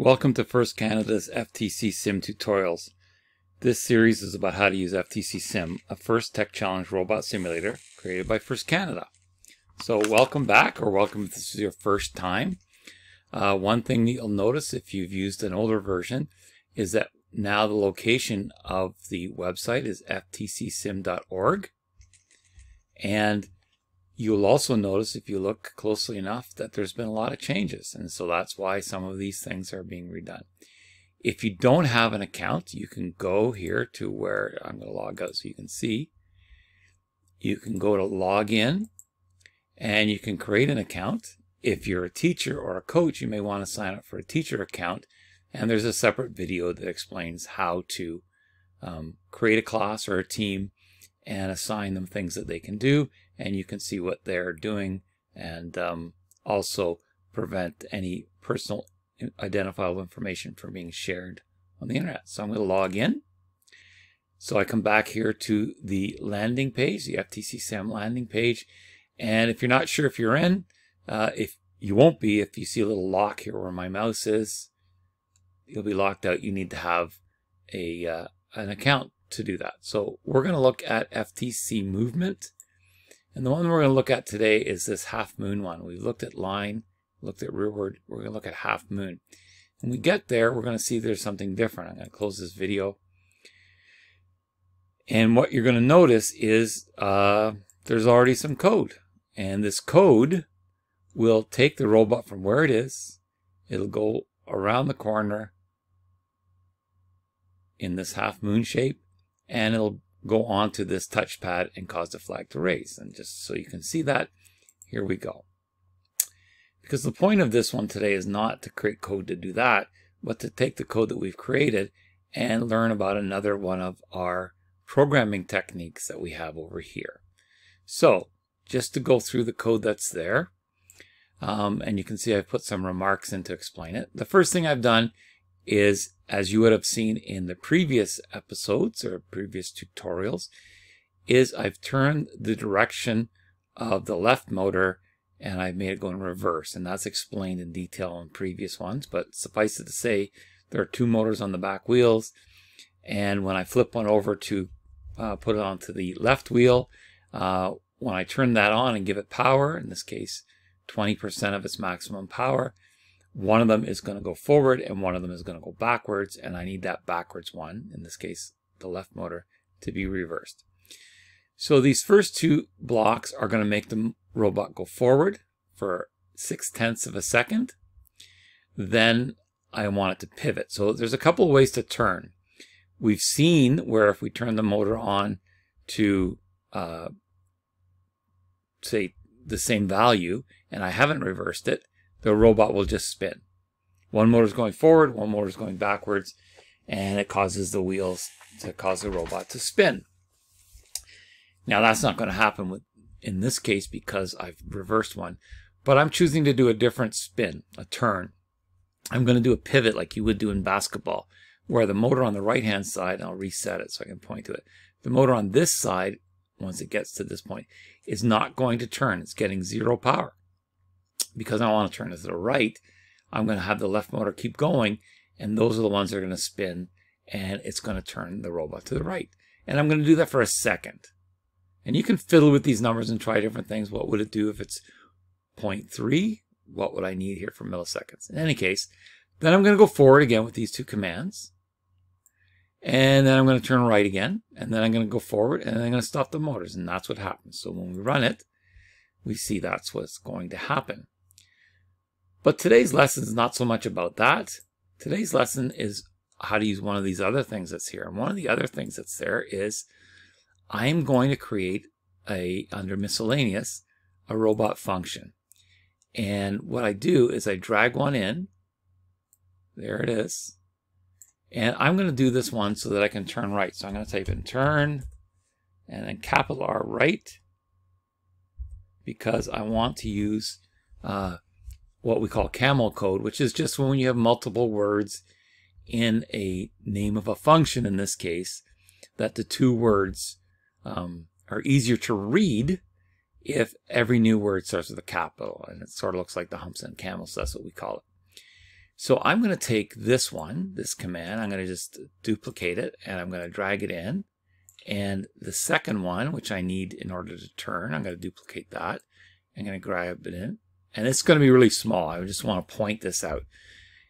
Welcome to First Canada's FTC Sim tutorials. This series is about how to use FTC Sim, a first tech challenge robot simulator created by First Canada. So welcome back, or welcome if this is your first time. Uh, one thing that you'll notice if you've used an older version is that now the location of the website is ftcsim.org. And You'll also notice if you look closely enough that there's been a lot of changes. And so that's why some of these things are being redone. If you don't have an account, you can go here to where I'm going to log out so you can see. You can go to log in and you can create an account. If you're a teacher or a coach, you may want to sign up for a teacher account. And there's a separate video that explains how to um, create a class or a team and assign them things that they can do and you can see what they're doing and um, also prevent any personal identifiable information from being shared on the internet. So I'm going to log in. So I come back here to the landing page, the FTC Sim landing page. And if you're not sure if you're in, uh, if you won't be, if you see a little lock here where my mouse is, you'll be locked out. You need to have a uh, an account to do that. So we're going to look at FTC movement. And the one we're going to look at today is this half moon one. We've looked at line, looked at rearward. We're going to look at half moon. When we get there, we're going to see there's something different. I'm going to close this video. And what you're going to notice is uh, there's already some code. And this code will take the robot from where it is. It'll go around the corner in this half moon shape. And it'll go onto this touchpad and cause the flag to raise. And just so you can see that, here we go. Because the point of this one today is not to create code to do that, but to take the code that we've created and learn about another one of our programming techniques that we have over here. So just to go through the code that's there, um, and you can see I've put some remarks in to explain it. The first thing I've done is, as you would have seen in the previous episodes or previous tutorials, is I've turned the direction of the left motor and I've made it go in reverse. And that's explained in detail in previous ones, but suffice it to say, there are two motors on the back wheels. And when I flip one over to uh, put it onto the left wheel, uh, when I turn that on and give it power, in this case, 20% of its maximum power, one of them is going to go forward and one of them is going to go backwards. And I need that backwards one, in this case, the left motor, to be reversed. So these first two blocks are going to make the robot go forward for six tenths of a second. Then I want it to pivot. So there's a couple of ways to turn. We've seen where if we turn the motor on to, uh, say, the same value, and I haven't reversed it, the robot will just spin. One motor is going forward, one motor is going backwards, and it causes the wheels to cause the robot to spin. Now that's not going to happen with in this case because I've reversed one, but I'm choosing to do a different spin, a turn. I'm going to do a pivot like you would do in basketball, where the motor on the right hand side, I'll reset it so I can point to it. The motor on this side, once it gets to this point, is not going to turn. It's getting zero power because I want to turn it to the right, I'm going to have the left motor keep going, and those are the ones that are going to spin, and it's going to turn the robot to the right. And I'm going to do that for a second. And you can fiddle with these numbers and try different things. What would it do if it's 0.3? What would I need here for milliseconds? In any case, then I'm going to go forward again with these two commands. And then I'm going to turn right again. And then I'm going to go forward and I'm going to stop the motors. And that's what happens. So when we run it, we see that's what's going to happen. But today's lesson is not so much about that. Today's lesson is how to use one of these other things that's here. And one of the other things that's there is I'm going to create a, under miscellaneous, a robot function. And what I do is I drag one in. There it is. And I'm going to do this one so that I can turn right. So I'm going to type in turn and then capital R right because I want to use uh, what we call camel code, which is just when you have multiple words in a name of a function in this case, that the two words um, are easier to read if every new word starts with a capital. And it sort of looks like the humps and camels. That's what we call it. So I'm going to take this one, this command, I'm going to just duplicate it and I'm going to drag it in. And the second one, which I need in order to turn, I'm going to duplicate that. I'm going to grab it in. And it's going to be really small. I just want to point this out.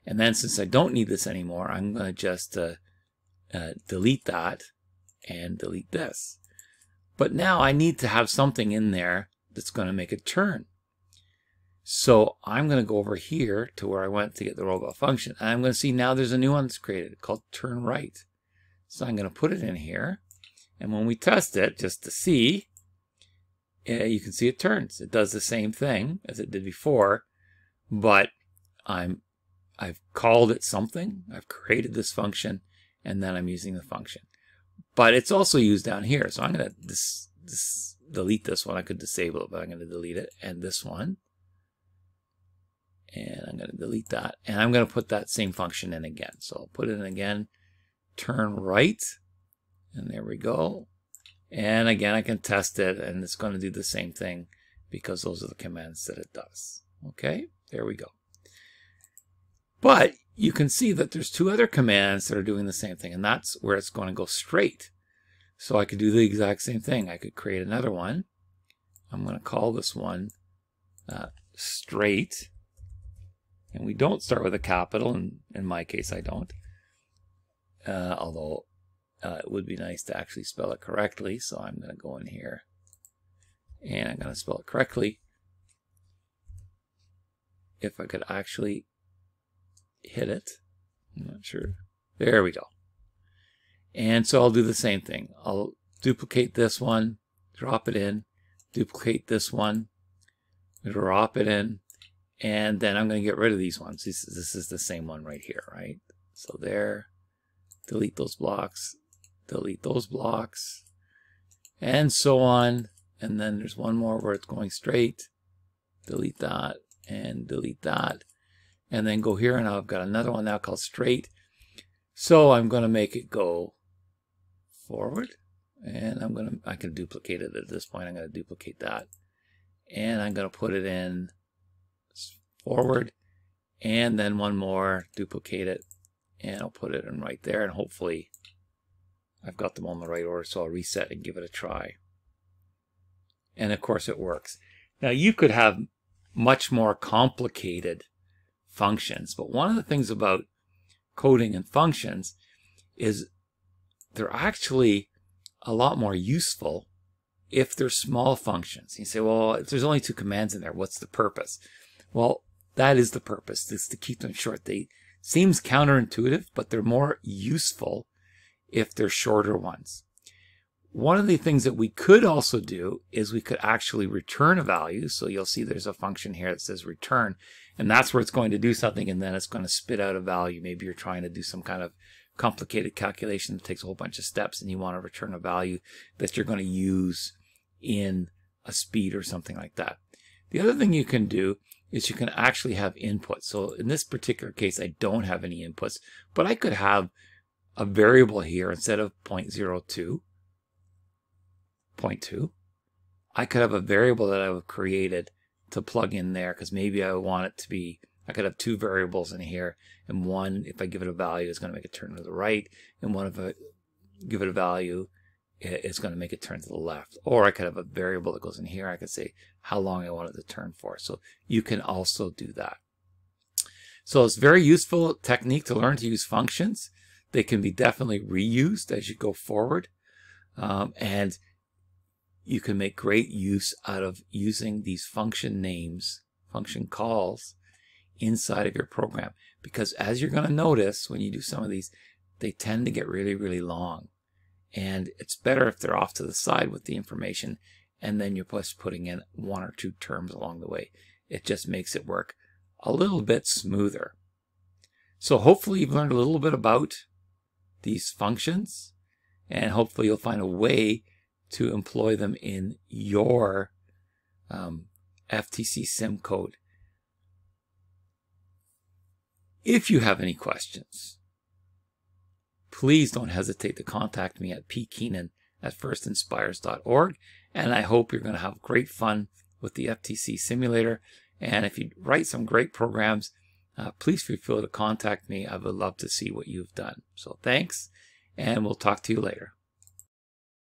And then since I don't need this anymore, I'm going to just uh, uh, delete that and delete this. But now I need to have something in there that's going to make it turn. So I'm going to go over here to where I went to get the robot function. And I'm going to see now there's a new one that's created called turn right. So I'm going to put it in here. And when we test it, just to see, uh, you can see it turns. It does the same thing as it did before, but I'm, I've called it something. I've created this function, and then I'm using the function. But it's also used down here. So I'm going to dis, dis, delete this one. I could disable it, but I'm going to delete it. And this one. And I'm going to delete that. And I'm going to put that same function in again. So I'll put it in again. Turn right. And there we go. And again, I can test it and it's going to do the same thing because those are the commands that it does. Okay, there we go. But you can see that there's two other commands that are doing the same thing, and that's where it's going to go straight. So I could do the exact same thing. I could create another one. I'm going to call this one uh, straight. And we don't start with a capital, and in my case, I don't. Uh, although uh, it would be nice to actually spell it correctly, so I'm going to go in here and I'm going to spell it correctly. If I could actually hit it. I'm not sure. There we go. And so I'll do the same thing. I'll duplicate this one, drop it in, duplicate this one, drop it in, and then I'm going to get rid of these ones. This, this is the same one right here, right? So there, delete those blocks, delete those blocks, and so on. And then there's one more where it's going straight, delete that, and delete that and then go here and I've got another one now called straight. So I'm going to make it go forward and I'm going to, I can duplicate it at this point. I'm going to duplicate that and I'm going to put it in forward and then one more, duplicate it and I'll put it in right there and hopefully I've got them on the right order. So I'll reset and give it a try. And of course it works. Now you could have much more complicated functions. But one of the things about coding and functions is they're actually a lot more useful if they're small functions. You say, well, if there's only two commands in there, what's the purpose? Well, that is the purpose, is to keep them short. They seems counterintuitive, but they're more useful if they're shorter ones. One of the things that we could also do is we could actually return a value. So you'll see there's a function here that says return. And that's where it's going to do something and then it's going to spit out a value. Maybe you're trying to do some kind of complicated calculation that takes a whole bunch of steps and you want to return a value that you're going to use in a speed or something like that. The other thing you can do is you can actually have inputs. So in this particular case, I don't have any inputs, but I could have a variable here instead of 0.02, 0.2. I could have a variable that I've created to plug in there because maybe I want it to be, I could have two variables in here and one, if I give it a value, is going to make it turn to the right and one if I give it a value, it's going to make it turn to the left. Or I could have a variable that goes in here. I could say how long I want it to turn for. So you can also do that. So it's very useful technique to learn to use functions. They can be definitely reused as you go forward. Um, and you can make great use out of using these function names, function calls inside of your program. Because as you're going to notice when you do some of these, they tend to get really, really long. And it's better if they're off to the side with the information and then you're just putting in one or two terms along the way. It just makes it work a little bit smoother. So hopefully you've learned a little bit about these functions and hopefully you'll find a way to employ them in your um, FTC SIM code. If you have any questions, please don't hesitate to contact me at pkeenan at firstinspires.org. And I hope you're going to have great fun with the FTC simulator. And if you write some great programs, uh, please feel free to contact me. I would love to see what you've done. So thanks, and we'll talk to you later.